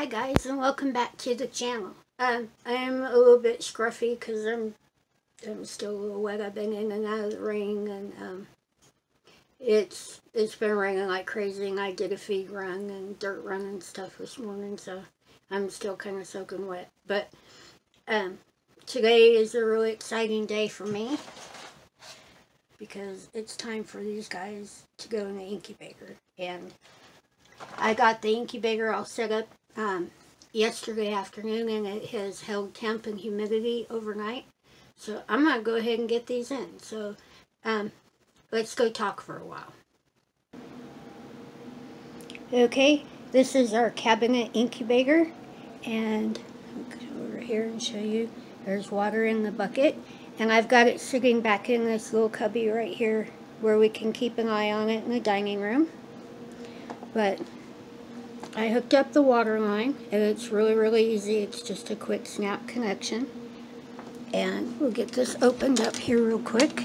Hi guys and welcome back to the channel. Um, I'm a little bit scruffy because I'm, I'm still a little wet. I've been in and out of the rain and um, it's it's been raining like crazy and I did a feed run and dirt run and stuff this morning so I'm still kind of soaking wet. But um, today is a really exciting day for me because it's time for these guys to go in the incubator and I got the incubator all set up um, yesterday afternoon and it has held temp and humidity overnight. So I'm going to go ahead and get these in. So um, let's go talk for a while. Okay, this is our cabinet incubator and I'll over here and show you. There's water in the bucket and I've got it sitting back in this little cubby right here where we can keep an eye on it in the dining room. But I hooked up the water line and it's really really easy. It's just a quick snap connection. And we'll get this opened up here real quick.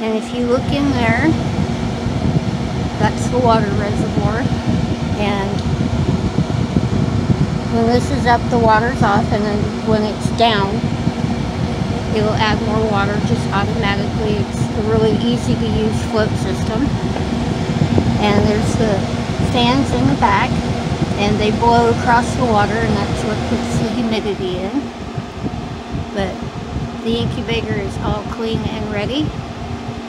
And if you look in there that's the water reservoir. And when this is up the water's off and then when it's down it'll add more water just automatically. It's a really easy to use float system. And there's the fans in the back and they blow across the water and that's what puts the humidity in. But the incubator is all clean and ready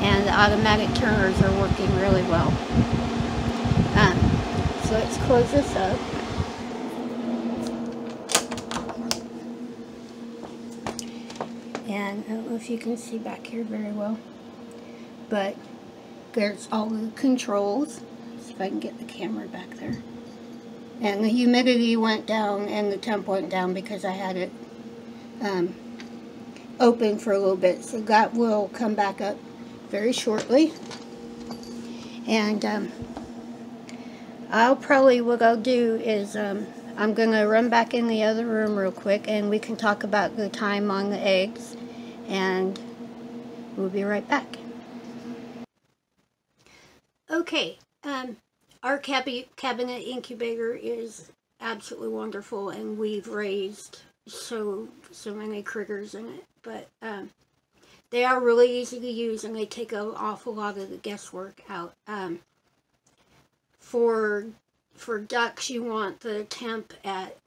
and the automatic turners are working really well. Um, so let's close this up. And I don't know if you can see back here very well but there's all the controls. See if I can get the camera back there. And the humidity went down and the temp went down because I had it um, open for a little bit. So that will come back up very shortly. And um, I'll probably what I'll do is um, I'm going to run back in the other room real quick and we can talk about the time on the eggs and we'll be right back. Okay, um, our cabinet incubator is absolutely wonderful and we've raised so so many critters in it but um, they are really easy to use and they take an awful lot of the guesswork out um, for for ducks you want the temp at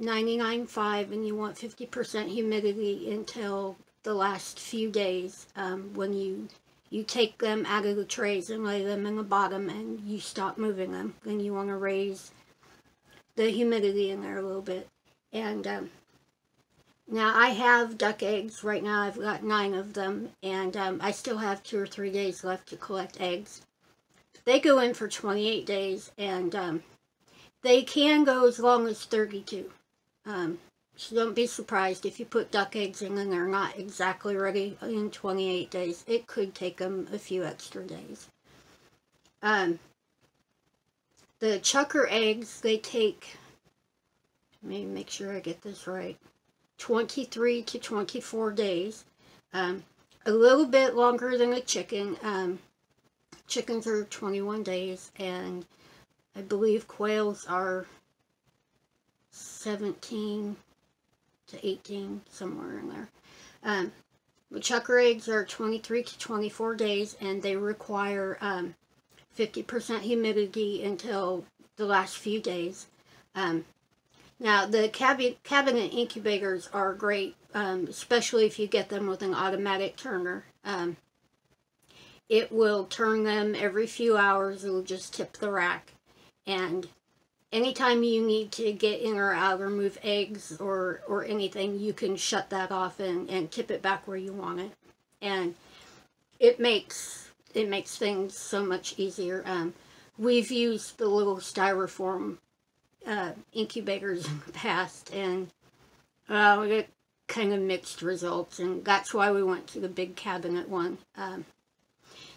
99.5 and you want 50% humidity until the last few days um, when you you take them out of the trays and lay them in the bottom and you stop moving them. Then you want to raise the humidity in there a little bit. And um, now I have duck eggs. Right now I've got nine of them and um, I still have two or three days left to collect eggs. They go in for 28 days and um, they can go as long as 32. So don't be surprised if you put duck eggs in and they're not exactly ready in 28 days. It could take them a few extra days. Um, the chukar eggs, they take, let me make sure I get this right, 23 to 24 days. Um, a little bit longer than a chicken. Um, chickens are 21 days and I believe quails are 17 to 18, somewhere in there. Um, the chukar eggs are 23 to 24 days, and they require 50% um, humidity until the last few days. Um, now, the cabinet incubators are great, um, especially if you get them with an automatic turner. Um, it will turn them every few hours. It'll just tip the rack. And anytime you need to get in or out or move eggs or, or anything, you can shut that off and, and tip it back where you want it. And it makes it makes things so much easier. Um, we've used the little styrofoam uh, incubators in the past, and uh, we get kind of mixed results, and that's why we went to the big cabinet one. Um,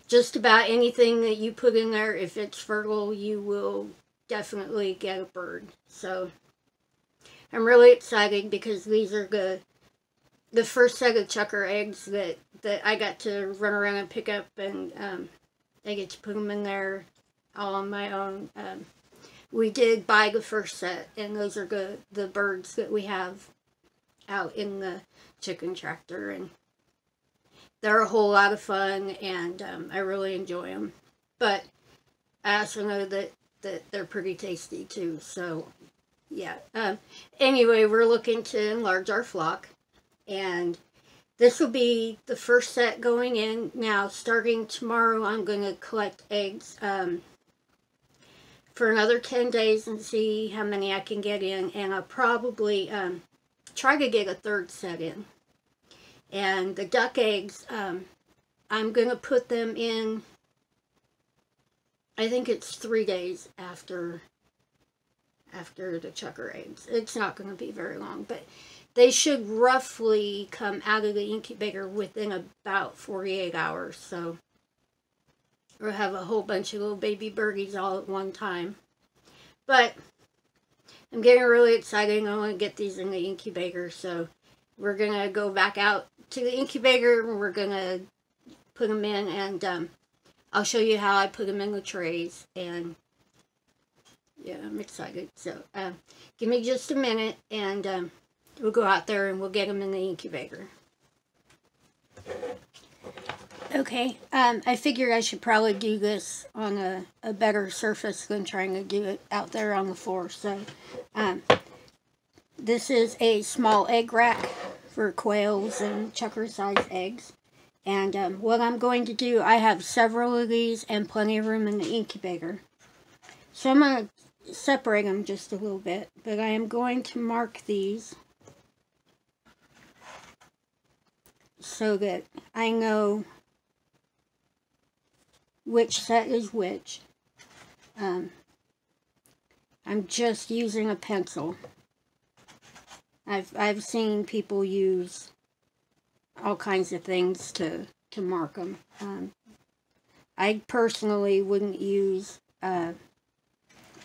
just about anything that you put in there, if it's fertile, you will definitely get a bird. So I'm really excited because these are the the first set of chukar eggs that that I got to run around and pick up, and um, I get to put them in there all on my own. Um, we did buy the first set, and those are the the birds that we have out in the chicken tractor, and they're a whole lot of fun, and um, I really enjoy them. But I also know that that they're pretty tasty too. So yeah. Um, anyway, we're looking to enlarge our flock, and this will be the first set going in. Now, starting tomorrow, I'm going to collect eggs um, for another 10 days and see how many I can get in. And I'll probably um, try to get a third set in. And the duck eggs, um, I'm going to put them in, I think it's three days after after the chukar eggs. It's not going to be very long, but they should roughly come out of the incubator within about 48 hours. So we'll have a whole bunch of little baby birdies all at one time. But I'm getting really excited. I want to get these in the incubator. So we're going to go back out to the incubator and we're going to put them in and um, I'll show you how I put them in the trays and yeah, I'm excited. So um, give me just a minute and um, we'll go out there and we'll get them in the incubator. Okay, um, I figured I should probably do this on a, a better surface than trying to do it out there on the floor. So, um, this is a small egg rack for quails and chukar-sized eggs. And um, what I'm going to do, I have several of these and plenty of room in the incubator. So I'm going to separate them just a little bit, but I am going to mark these so that I know which set is which. Um, I'm just using a pencil. I've I've seen people use all kinds of things to to mark them. Um, I personally wouldn't use a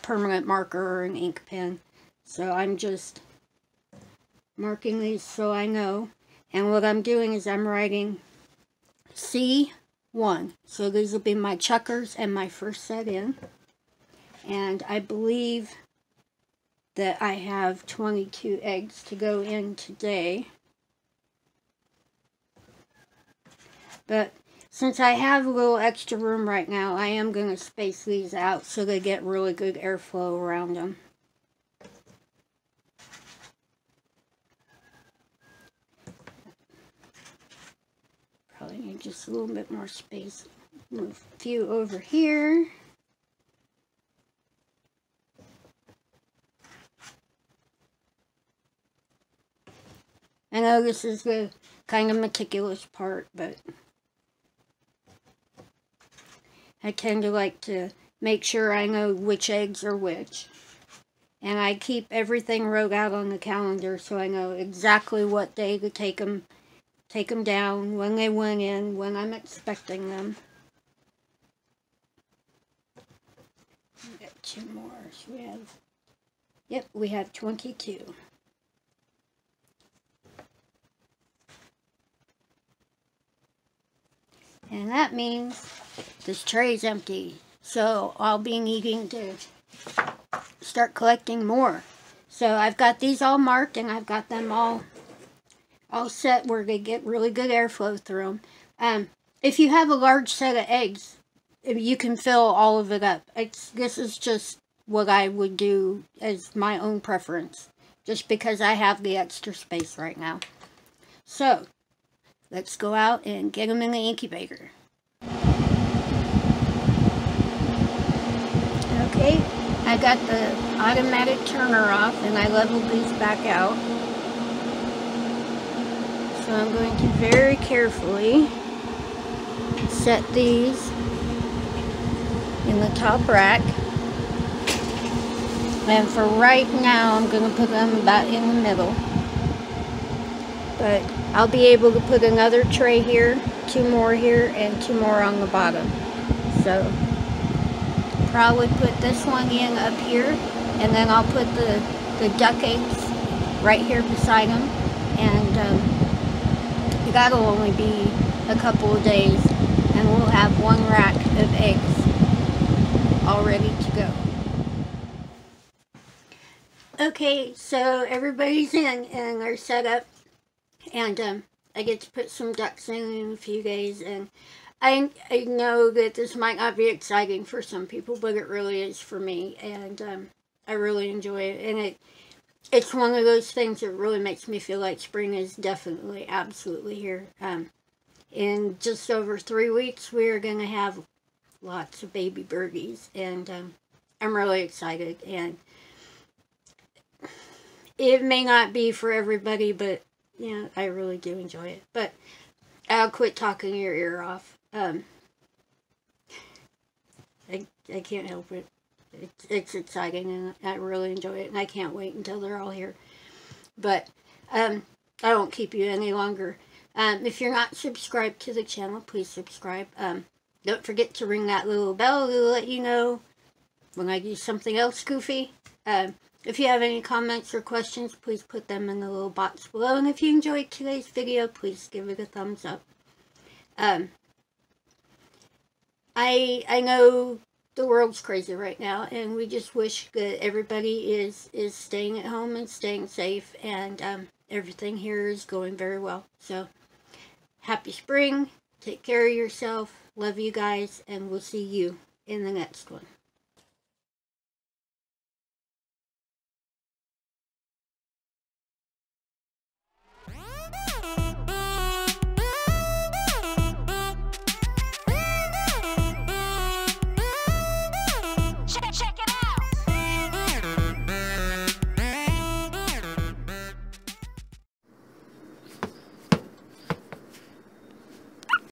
permanent marker or an ink pen, so I'm just marking these so I know. And what I'm doing is I'm writing C1. So these will be my chukars and my first set in. And I believe that I have 22 eggs to go in today. But since I have a little extra room right now, I am going to space these out so they get really good airflow around them. Probably need just a little bit more space. Move a few over here. I know this is the kind of meticulous part, but I tend to like to make sure I know which eggs are which. And I keep everything wrote out on the calendar so I know exactly what day to take them take them down, when they went in, when I'm expecting them. We got two more. So we have, yep, we have 22. And that means this tray is empty. So I'll be needing to start collecting more. So I've got these all marked and I've got them all all set where they get really good airflow through them. Um, if you have a large set of eggs, you can fill all of it up. It's, this is just what I would do as my own preference, just because I have the extra space right now. So, Let's go out and get them in the incubator. Okay, I got the automatic turner off and I leveled these back out. So I'm going to very carefully set these in the top rack. And for right now, I'm going to put them about in the middle. But I'll be able to put another tray here, two more here, and two more on the bottom. So, probably put this one in up here, and then I'll put the, the duck eggs right here beside them. And um, that'll only be a couple of days, and we'll have one rack of eggs all ready to go. Okay, so everybody's in and they're set up. And um, I get to put some ducks in a few days. And I, I know that this might not be exciting for some people, but it really is for me. And um, I really enjoy it. And it it's one of those things that really makes me feel like spring is definitely, absolutely here. Um, in just over three weeks, we're going to have lots of baby birdies. And um, I'm really excited. And it may not be for everybody, but yeah, I really do enjoy it. But I'll quit talking your ear off. Um, I, I can't help it. It's, it's exciting and I really enjoy it and I can't wait until they're all here. But um, I won't keep you any longer. Um, if you're not subscribed to the channel, please subscribe. Um, don't forget to ring that little bell to let you know when I do something else goofy. Um, if you have any comments or questions, please put them in the little box below. And if you enjoyed today's video, please give it a thumbs up. Um, I I know the world's crazy right now, and we just wish that everybody is is staying at home and staying safe, and um, everything here is going very well. So, happy spring. Take care of yourself. Love you guys, and we'll see you in the next one.